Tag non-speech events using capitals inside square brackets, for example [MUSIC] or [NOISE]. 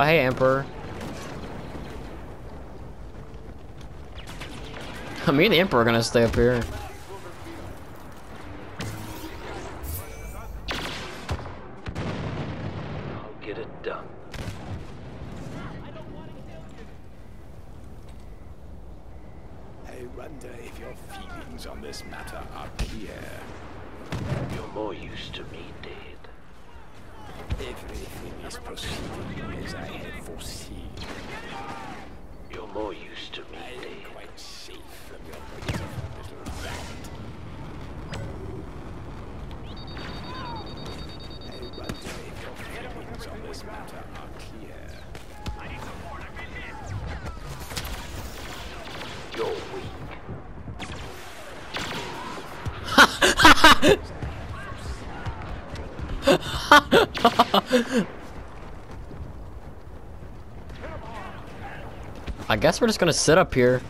Oh, hey, Emperor. [LAUGHS] Me and the Emperor are gonna stay up here. I'll get it done. I wonder if your feelings on this matter are clear. You're more used to me dead. Everything is proceeding as I had foreseen. You're more used to me I am quite safe from your pitiful little rat. I wonder if your feelings on this matter are clear. You're weak. [LAUGHS] [LAUGHS] I guess we're just gonna sit up here.